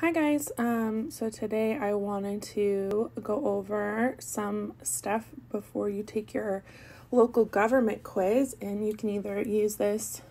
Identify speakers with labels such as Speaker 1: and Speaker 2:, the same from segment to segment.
Speaker 1: Hi guys, um, so today I wanted to go over some stuff before you take your local government quiz, and you can either use this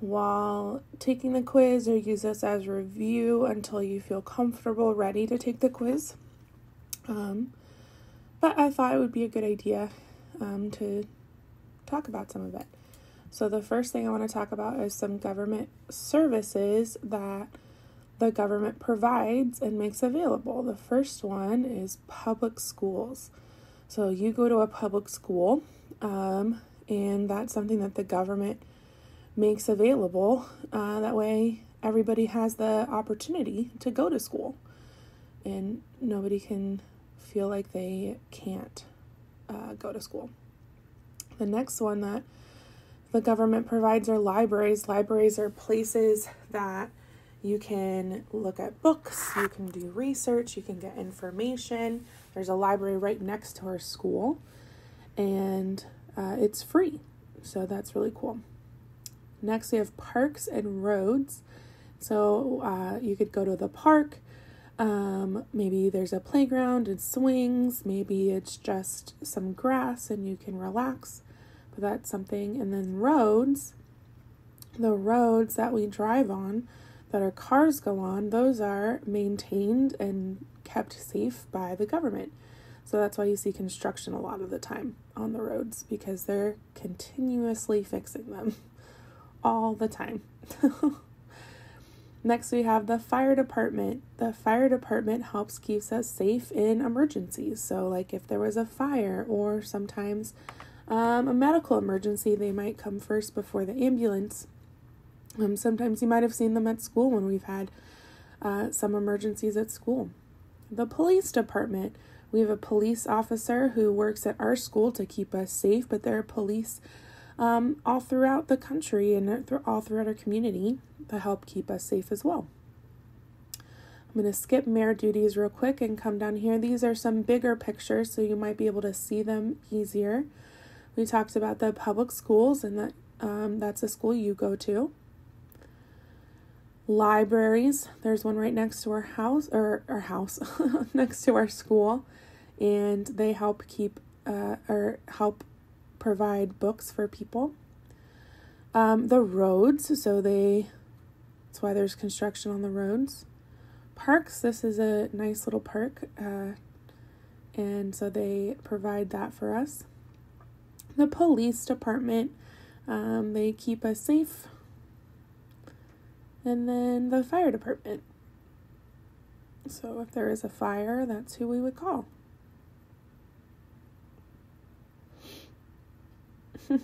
Speaker 1: while taking the quiz or use this as review until you feel comfortable, ready to take the quiz. Um, but I thought it would be a good idea um, to talk about some of it. So, the first thing I want to talk about is some government services that the government provides and makes available. The first one is public schools. So you go to a public school, um, and that's something that the government makes available. Uh, that way, everybody has the opportunity to go to school, and nobody can feel like they can't uh, go to school. The next one that the government provides are libraries. Libraries are places that you can look at books, you can do research, you can get information. There's a library right next to our school, and uh, it's free. So that's really cool. Next, we have parks and roads. So uh, you could go to the park. Um, maybe there's a playground and swings. Maybe it's just some grass and you can relax. But that's something. And then roads, the roads that we drive on that our cars go on, those are maintained and kept safe by the government. So that's why you see construction a lot of the time on the roads because they're continuously fixing them all the time. Next, we have the fire department. The fire department helps keeps us safe in emergencies. So, like if there was a fire or sometimes um, a medical emergency, they might come first before the ambulance. Um, sometimes you might have seen them at school when we've had uh, some emergencies at school. The police department. We have a police officer who works at our school to keep us safe, but there are police um, all throughout the country and all throughout our community to help keep us safe as well. I'm going to skip mayor duties real quick and come down here. These are some bigger pictures, so you might be able to see them easier. We talked about the public schools, and that um, that's a school you go to libraries. There's one right next to our house, or our house, next to our school, and they help keep uh, or help provide books for people. Um, the roads, so they, that's why there's construction on the roads. Parks, this is a nice little park, uh, and so they provide that for us. The police department, um, they keep us safe and then the fire department. So if there is a fire, that's who we would call.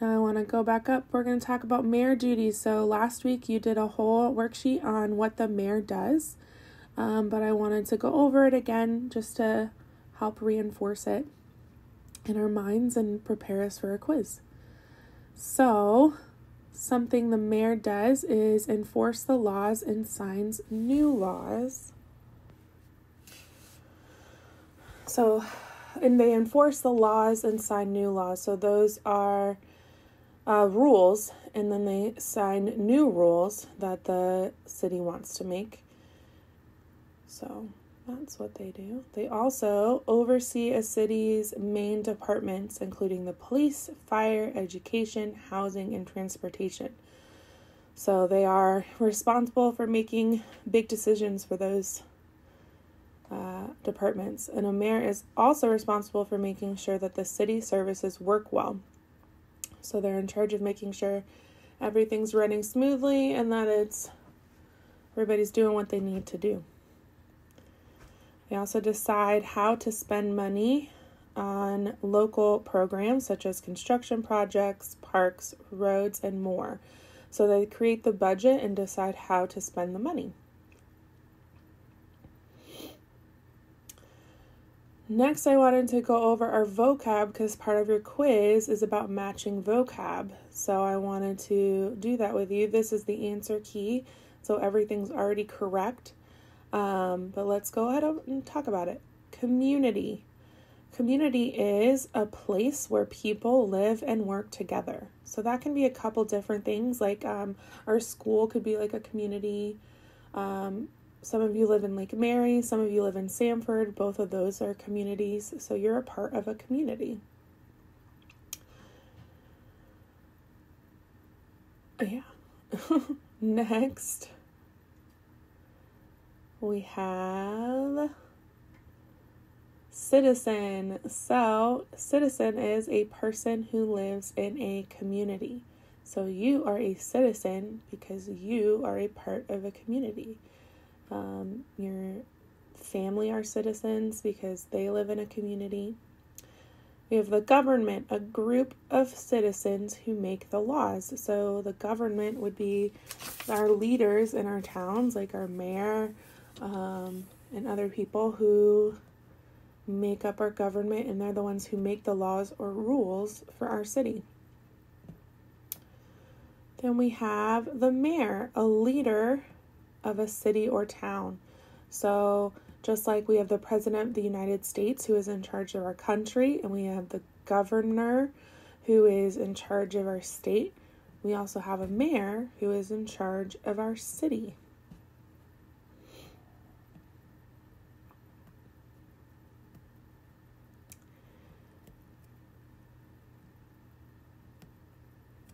Speaker 1: Now I want to go back up. We're going to talk about mayor duties. So last week you did a whole worksheet on what the mayor does, um, but I wanted to go over it again just to help reinforce it in our minds and prepare us for a quiz. So, something the mayor does is enforce the laws and signs new laws. So, and they enforce the laws and sign new laws. So, those are uh, rules, and then they sign new rules that the city wants to make. So, that's what they do. They also oversee a city's main departments, including the police, fire, education, housing, and transportation. So they are responsible for making big decisions for those uh, departments. And a mayor is also responsible for making sure that the city services work well. So they're in charge of making sure everything's running smoothly and that it's everybody's doing what they need to do. They also decide how to spend money on local programs such as construction projects, parks, roads, and more. So they create the budget and decide how to spend the money. Next, I wanted to go over our vocab because part of your quiz is about matching vocab. So I wanted to do that with you. This is the answer key, so everything's already correct. Um, but let's go ahead and talk about it. Community. community is a place where people live and work together. So that can be a couple different things. Like um, our school could be like a community. Um, some of you live in Lake Mary, some of you live in Sanford. Both of those are communities. So you're a part of a community. Yeah. Next, we have citizen. So, citizen is a person who lives in a community. So, you are a citizen because you are a part of a community. Um, your family are citizens because they live in a community. We have the government, a group of citizens who make the laws. So the government would be our leaders in our towns, like our mayor um, and other people who make up our government, and they're the ones who make the laws or rules for our city. Then we have the mayor, a leader of a city or town. So just like we have the President of the United States who is in charge of our country, and we have the governor who is in charge of our state, we also have a mayor who is in charge of our city.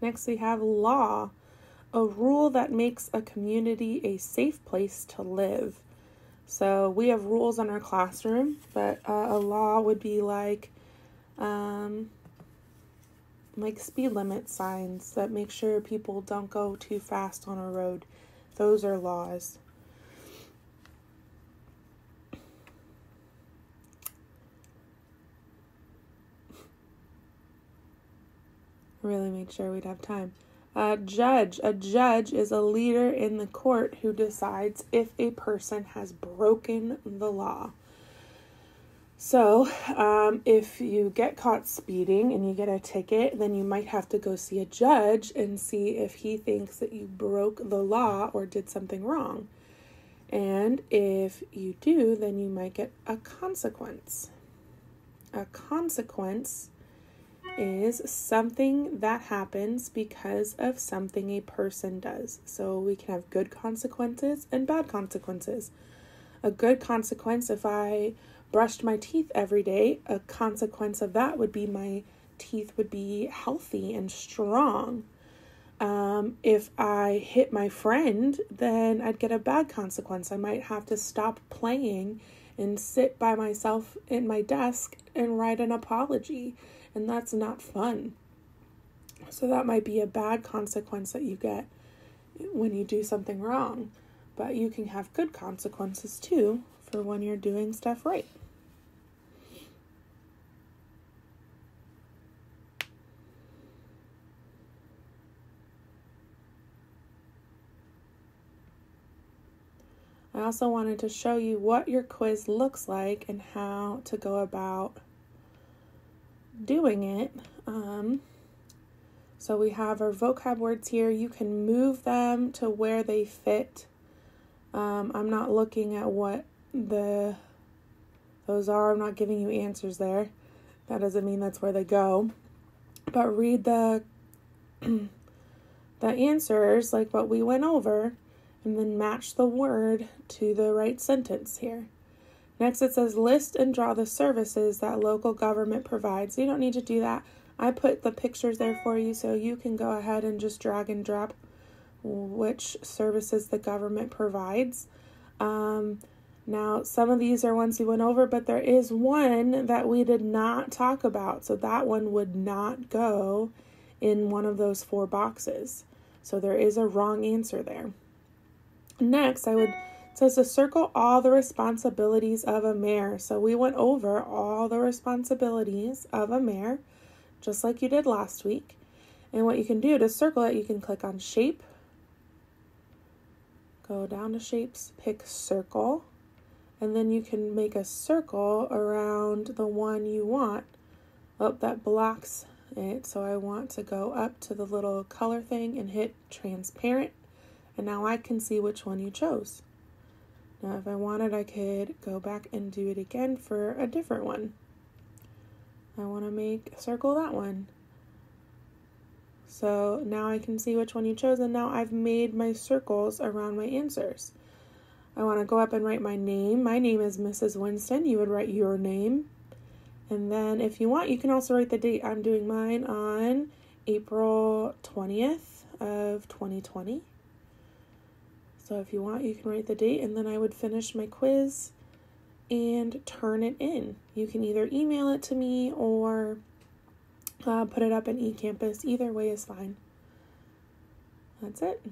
Speaker 1: Next, we have law, a rule that makes a community a safe place to live. So we have rules in our classroom, but uh, a law would be like, um, like speed limit signs that make sure people don't go too fast on a road. Those are laws. Really made sure we'd have time. A judge. A judge is a leader in the court who decides if a person has broken the law. So, um, if you get caught speeding and you get a ticket, then you might have to go see a judge and see if he thinks that you broke the law or did something wrong. And if you do, then you might get a consequence. A consequence is something that happens because of something a person does. So we can have good consequences and bad consequences. A good consequence, if I brushed my teeth every day, a consequence of that would be my teeth would be healthy and strong. Um, if I hit my friend, then I'd get a bad consequence. I might have to stop playing and sit by myself in my desk and write an apology and that's not fun. So that might be a bad consequence that you get when you do something wrong, but you can have good consequences too for when you're doing stuff right. I also wanted to show you what your quiz looks like and how to go about doing it. Um, so we have our vocab words here. You can move them to where they fit. Um, I'm not looking at what the those are. I'm not giving you answers there. That doesn't mean that's where they go. But read the the answers like what we went over and then match the word to the right sentence here. Next, it says list and draw the services that local government provides. You don't need to do that. I put the pictures there for you so you can go ahead and just drag and drop which services the government provides. Um, now, some of these are ones we went over, but there is one that we did not talk about. So that one would not go in one of those four boxes. So there is a wrong answer there. Next, I would says to circle all the responsibilities of a mayor. So we went over all the responsibilities of a mayor, just like you did last week. And what you can do to circle it, you can click on shape, go down to shapes, pick circle, and then you can make a circle around the one you want. Oh, that blocks it. So I want to go up to the little color thing and hit transparent. And now I can see which one you chose. Now, if I wanted, I could go back and do it again for a different one. I want to make a circle that one. So now I can see which one you chose, and now I've made my circles around my answers. I want to go up and write my name. My name is Mrs. Winston. You would write your name. And then if you want, you can also write the date. I'm doing mine on April 20th of 2020. So if you want, you can write the date and then I would finish my quiz and turn it in. You can either email it to me or uh, put it up in eCampus. Either way is fine. That's it.